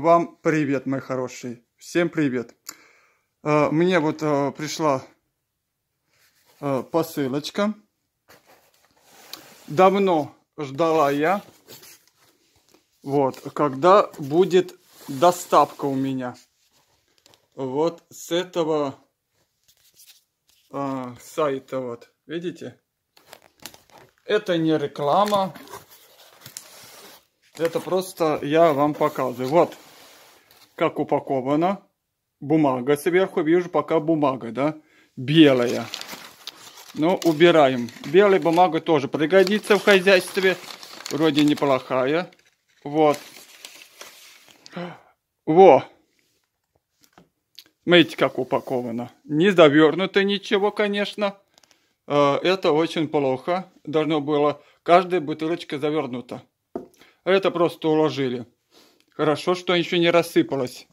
вам привет, мои хорошие. Всем привет. Э, мне вот э, пришла э, посылочка. Давно ждала я. Вот, когда будет доставка у меня. Вот с этого сайта вот. Видите? Это не реклама. Это просто я вам показываю. Вот, как упакована. Бумага сверху. Вижу пока бумага, да? Белая. Ну, убираем. Белая бумага тоже пригодится в хозяйстве. Вроде неплохая. Вот. Во. Смотрите, как упаковано. Не завернуто ничего, конечно. Э, это очень плохо. Должно было каждая бутылочка завернута. Это просто уложили. Хорошо, что еще не рассыпалось.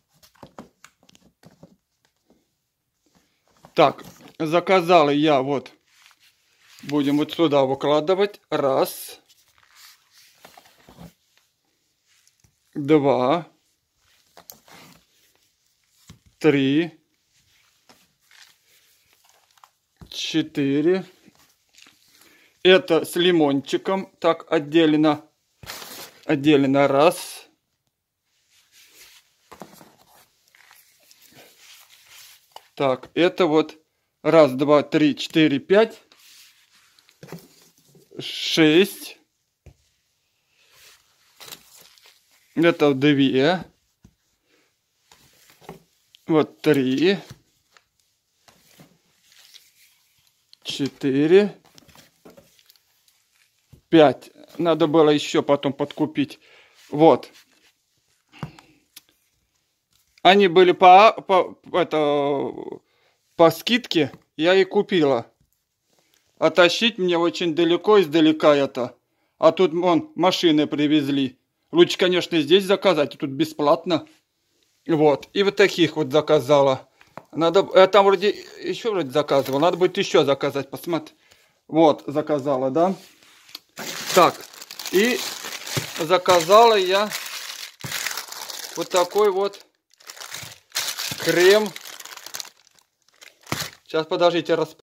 Так, заказал я вот. Будем вот сюда выкладывать. Раз. Два. Три. Четыре. Это с лимончиком так отдельно отделено раз. Так, это вот раз, два, три, четыре, пять, шесть. Это две. Вот три. Четыре. Пять. Надо было еще потом подкупить. Вот. Они были по, по, это, по скидке, я и купила. А тащить мне очень далеко издалека это. А тут вон машины привезли. Лучше, конечно, здесь заказать, тут бесплатно. Вот. И вот таких вот заказала. Надо, я там вроде еще вроде заказывал. Надо будет еще заказать, посмотри. Вот, заказала, да? Так, и заказала я вот такой вот крем. Сейчас, подождите, расп...